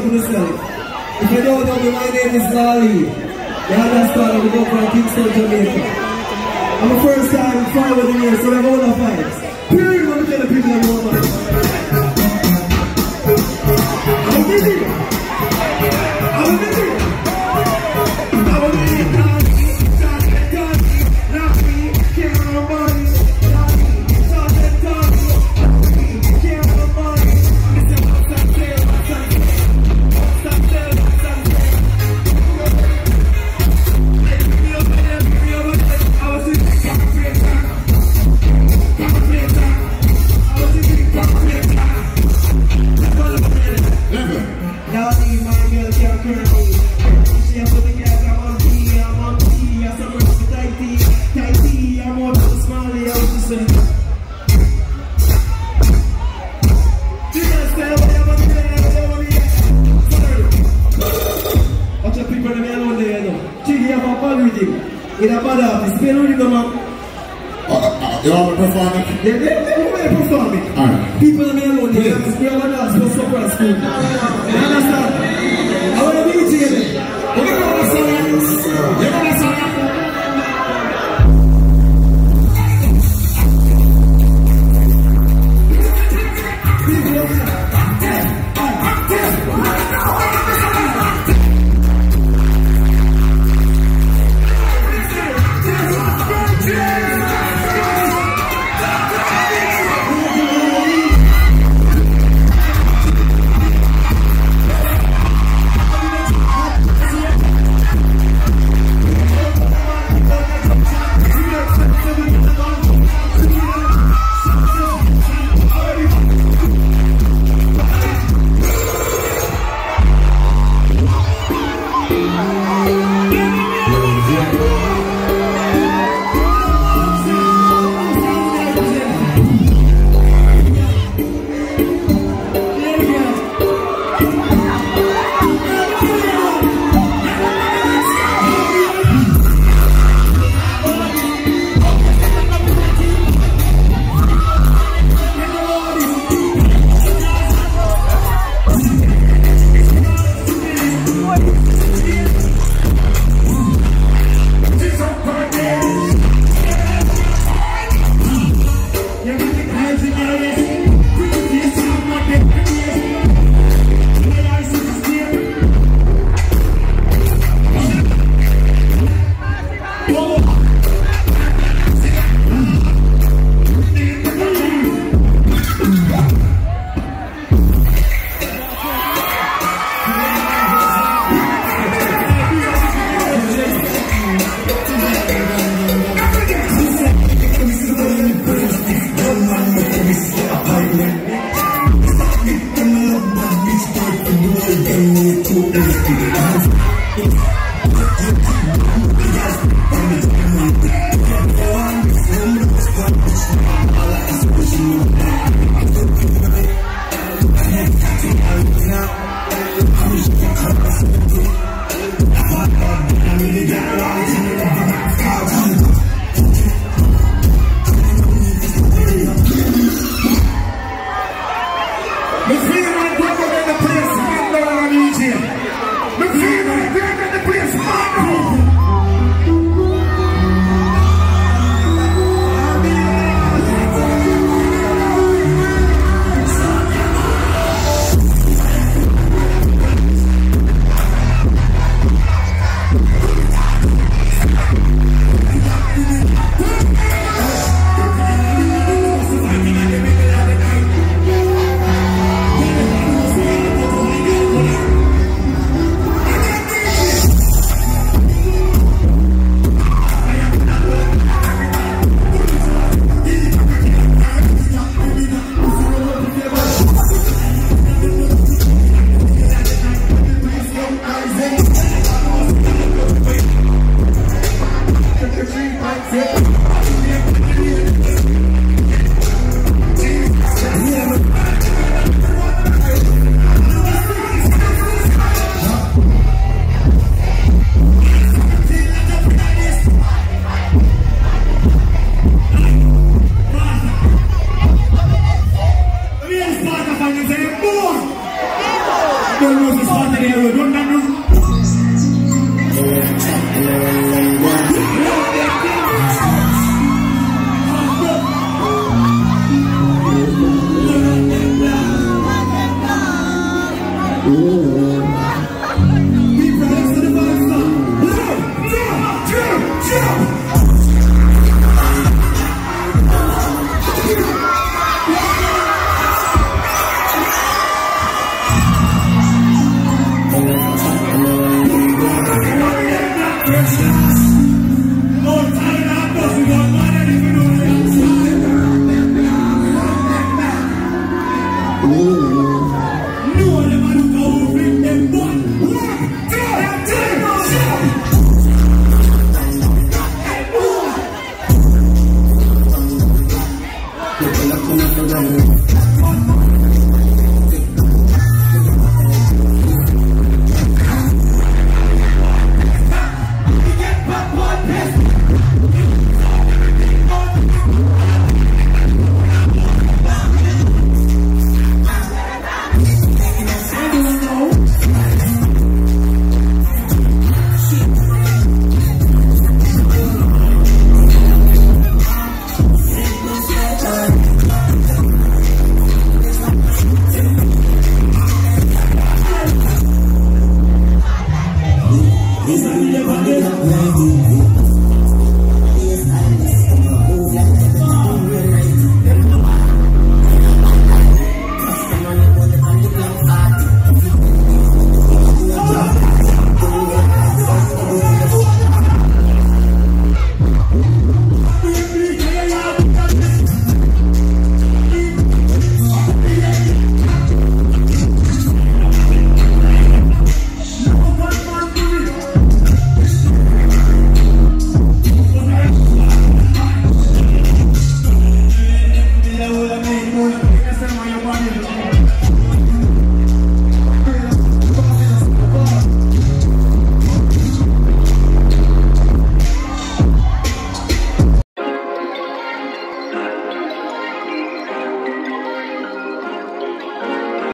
of. If you don't know me, my name is Laa Lee. You understand? I'm going from Kingston, Jamaica. I'm a first time forward in here, so I'm all the fights. Period, I'm going to tell the people I'm all the fights. I'm everything. In a bad of the know, uh, uh, uh, you know, you to perform it? Yeah, they, they People may alone, on the dance. you.